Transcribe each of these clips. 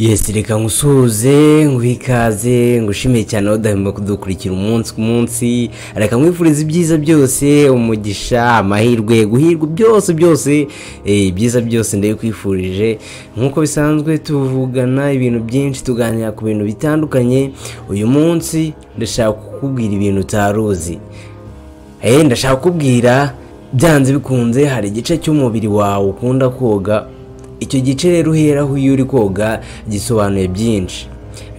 yesi reka ngusuhuze nguhe ikaze ngushimiye cyane aho udahemba kudukurikira umunsi ku munsi. Reka nkwifuriza ibyiza byose umugisha amahirwe guhirwa byose byose eh, ibyiza byose ndabikwifurije nk'uko bisanzwe tuvugana ibintu byinshi tuganira ku bintu bitandukanye. Uyu munsi ndashaka kukubwira ibintu utari uzi. Eh, ndashaka kukubwira byanze bikunze hari igice cy'umubiri wawe ukunda koga. Icyo gice rero uheraho iyo uri koga gisobanuye byinshi.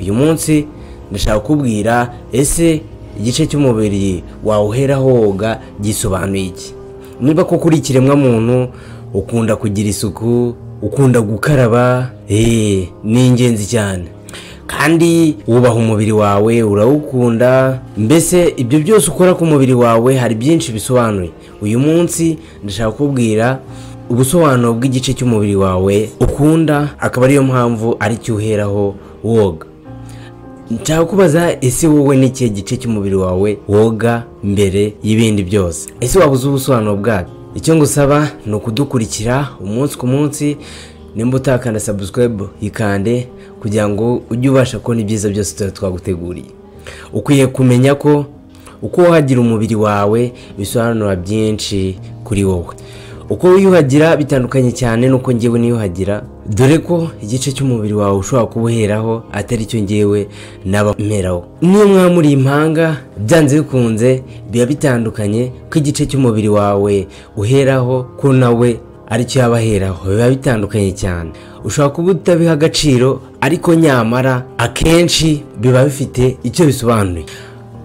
Uyu munsi ndashaka kukubwira ese igice cy'umubiri wawe uheraho woga gisobanuye iki? Niba koko uri ikiremwamuntu ukunda kugira isuku ukunda gukaraba eee ni ingenzi cyane. Kandi wubaha umubiri wawe urawukunda mbese ibyo byose ukora ku mubiri wawe hari byinshi bisobanuye. Uyu munsi ndashaka kukubwira ubusobanuro bw'igice cy'umubiri wawe ukunda akaba ariyo mpamvu ari cyo uheraho woga. Nshaka kubaza ese wowe n'ikihe gice cy'umubiri wawe woga mbere y'ibindi byose? Ese waba uzi ubusobanuro bwabyo? Icyo ngusaba ni ukudukurikira umunsi ku munsi nimba utakanda sabusikarayibu yikande kugira ngo ujye ubasha kubona ibyiza byose tuba twaguteguriye. Ukwiye kumenya ko uko wuhagira umubiri wawe bisobanura byinshi kuri wowe. Uko wiyuhagira bitandukanye cyane n'uko ngewe niyuhagira dore ko igice cy'umubiri wawe ushobora kuba uheraho atari cyo ngewe n'abameraho. Niyo mwaba muri impanga byanze bikunze biba bitandukanye ko igice cy'umubiri wawe uheraho ko nawe ari cyo yaba aheraho. Biba bitandukanye cyane. Ushobora kuba utabiha agaciro ariko nyamara akenshi biba bifite icyo bisobanuye.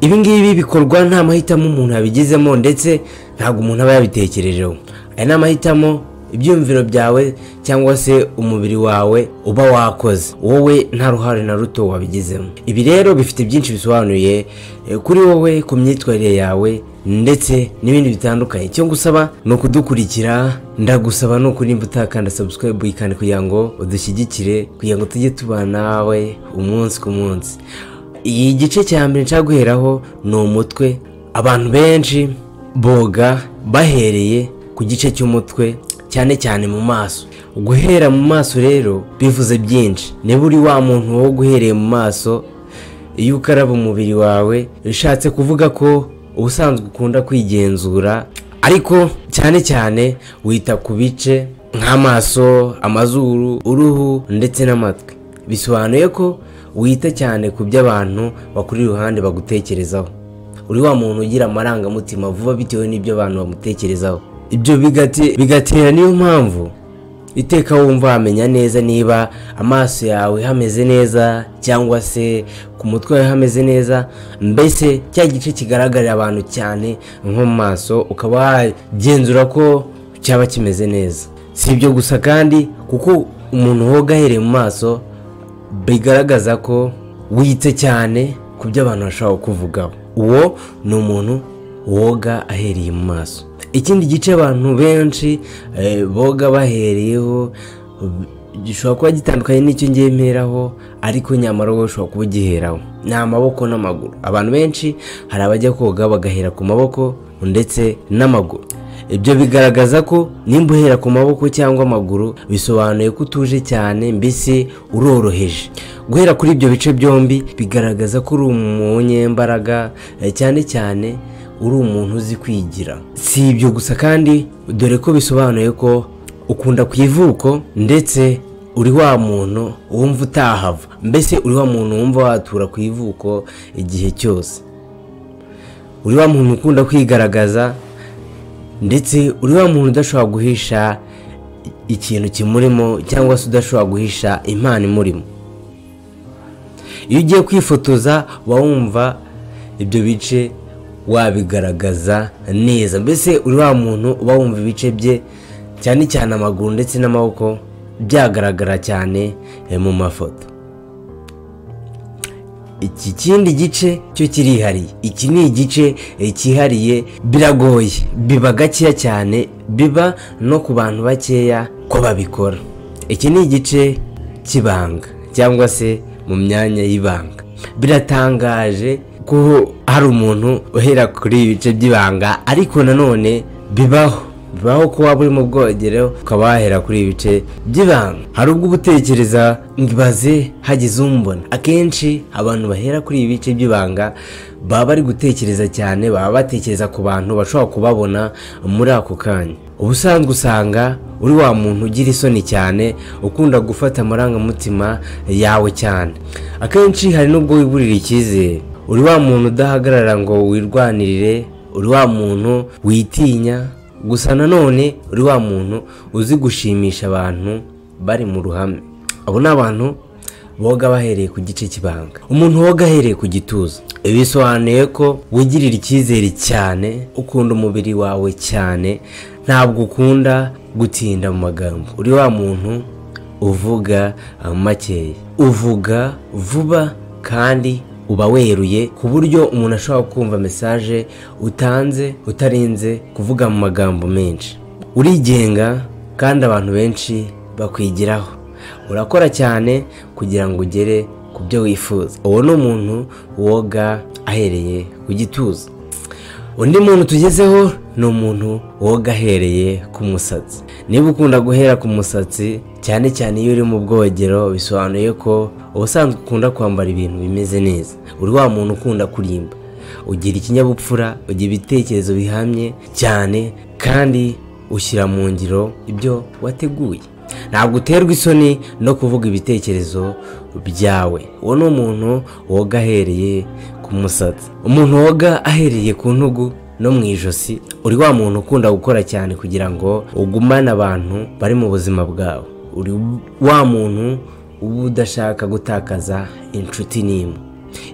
Ibi ngibi bikorwa nta mahitamo umuntu yabigizemo ndetse ntabwo umuntu aba yabitekerejeho. Aya ni amahitamo ibyiyumviro byawe cyangwa se umubiri wawe uba wakoze. Wowe nta ruhare na ruto wabigizemo. Ibi rero bifite byinshi bisobanuye eh, kuri wowe ku myitwarire yawe ndetse n'ibindi bitandukanye. Icyo ngusaba ni ukudukurikira ndagusaba ni ukuri nimba utakanda sabusikarayibu yikande kugira ngo udushyigikire kugira ngo tujye tubana nawe umunsi ku munsi. Iyi gice cya mbere nshaka guheraho ni umutwe. Abantu benshi boga bahereye ku gice cy'umutwe cyane cyane mu maso. Guhera mu maso rero bivuze byinshi. Niba uri wa muntu wo guhereye mu maso iyo ukaraba umubiri wawe bishatse kuvuga ko ubusanzwe ukunda kwigenzura ariko cyane cyane wita ku bice nk'amaso amazuru uruhu ndetse n'amatwi. Bisobanuye ko wita cyane ku byo abantu bakuri iruhande bagutekerezaho. Uri wa muntu ugira amarangamutima vuba bitewe n'ibyo abantu bamutekerezaho. Ibyo bigate- bigatera niyo mpamvu iteka wumva wamenya neza niba amaso yawe hameze neza cyangwa se ku mutwe wawe hameze neza mbese cya gice kigaragarira abantu cyane nko mu maso ukaba wagenzura ko cyaba kimeze neza. Si ibyo gusa kandi kuko umuntu woga mu maso bigaragaza ko wite cyane ku byo abantu bashobora kukuvugaho uwo ni umuntu woga ahereye mu maso. Ikindi gice abantu benshi eh, boga bahereyeho gishobora kuba gitandukanye n'icyo ngemeraho ariko nyamara wowe ushobora kuba ugiheraho. Ni amaboko n'amaguru. Abantu benshi hari abajya koga bagahera ku maboko ndetse n'amaguru. Ibyo bigaragaza ko nimba uhera ku maboko cyangwa amaguru bisobanuye ko utuje cyane mbese uroroheje. Guhera kuri ibyo bice byombi bigaragaza ko uri umunyembaraga eh, cyane cyane uri umuntu uzi kwigira. Si ibyo gusa kandi dore ko bisobanuye ko ukunda ku ivuko ndetse uri wa muntu wumva utahava. Mbese uri wa muntu wumva watura ku ivuko igihe cyose. Uri wa muntu ukunda kwigaragaza ndetse uri wa muntu udashobora guhisha ikintu kimurimo cyangwa se udashobora guhisha impano imurimo. Iyo ugiye kwifotoza uba wumva ibyo bice wabigaragaza neza. Mbese uri wa muntu uba wumva ibice bye cyane cyane amaguru ndetse n'amaboko byagaragara cyane eh, mu mafoto. Iki kindi gice cyo kirihariye. Iki ni igice eh, cyihariye. Biragoye. Biba gakeya cyane. Biba no ku bantu bakeya ko babikora. Iki ni igice cy'ibanga cyangwa se mu myanya y'ibanga. Biratangaje ko hari umuntu uhera kuri ibi bice by'ibanga ariko nanone bibaho. Bibaho ko waba uri mu bwogero ukaba wahera kuri ibi bice by'ibanga. Hari ubwo uba utekereza ngibaze hagize umbona. Akenshi abantu bahera kuri ibi bice by'ibanga baba bari gutekereza cyane baba batekereza ku bantu bashobora kubabona muri ako kanya. Ubusanzwe usanga uri wa muntu ugira isoni cyane ukunda gufata amarangamutima yawe cyane. Akenshi hari n'ubwo wiburira icyizere. Uri wa muntu udahagarara ngo wirwanirire uri wa muntu witinya gusa nanone uri wa muntu uzi gushimisha abantu bari mu ruhame. Abo ni abantu boga bahereye ku gice cy'ibanga. Umuntu woga ahereye ku gituza. Bisobanuye ko wigirira icyizere cyane ukunda umubiri wawe cyane ntabwo ukunda gutinda mu magambo. Uri wa muntu uvuga makeya uvuga vuba kandi uba weruye ku buryo umuntu ashobora kumva mesaje utanze utarinze kuvuga mu magambo menshi. Urigenga kandi abantu benshi bakwigiraho. Urakora cyane kugira ngo ugere ku byo wifuza. Uwo ni umuntu woga ahereye ku gituza. Undi muntu tugezeho ni umuntu woga ahereye ku musatsi. Niba ukunda guhera ku musatsi cyane cyane iyo uri mu bwogero bisobanuye ko ubusanzwe ukunda kwambara ibintu bimeze neza. Uri wa muntu ukunda kurimba. Ugira ikinyabupfura ugira ibitekerezo bihamye cyane kandi ushyira mu ngiro ibyo wateguye. Ntabwo uterwa isoni no kuvuga ibitekerezo byawe. Uwo ni umuntu woga ahereye ku musatsi. Umuntu woga ahereye ku ntugu no mu ijosi uri wa muntu ukunda gukora cyane kugira ngo ugumane abantu bari mu buzima bwawe. Uri wa muntu uba udashaka gutakaza inshuti n'imwe.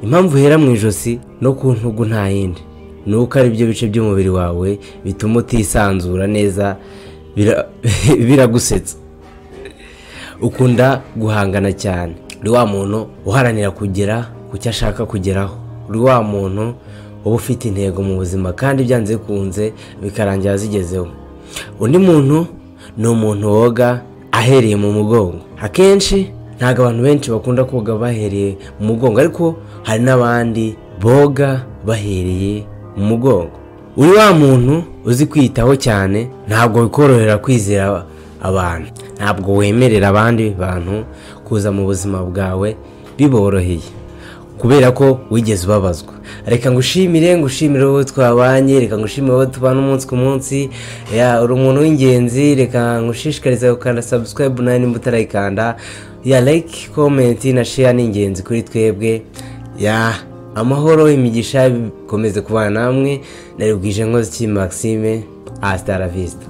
Impamvu uhera mu ijosi no ku ntugu nta yindi. Ni uko ari byo bice by'umubiri wawe bituma utisanzura neza biragusetsa. Ukunda guhangana cyane. Uri wa muntu uharanira kugera ku cyo ashaka kugeraho. Uri wa muntu uba ufite intego mu buzima kandi byanze bikunze bikarangira zigezeho. Undi muntu ni umuntu woga ahereye mu mugongo. Akenshi ntabwo abantu benshi bakunda koga bahereye mu mugongo ariko hari n'abandi boga bahereye mu mugongo. Uri wa muntu uzi kwiyitaho cyane ntabwo bikorohera kwizera abantu. Ntabwo wemerera abandi bantu kuza mu buzima bwawe biboroheye. Kubera ko wigeze ubabazwa. Reka ngushimire ngushimire wowe twabanye reka ngushimire wowe tubana umunsi ku munsi. Uri umuntu w'ingenzi reka ngushishikarize gukanda sabusikarayibu nawe nimba utarayikanda. Ya like komenti na sheya ni ingenzi kuri twebwe. Ya amahoro imigisha bikomeze kubana namwe. Nari bwije nkozi ki maxime asitaravista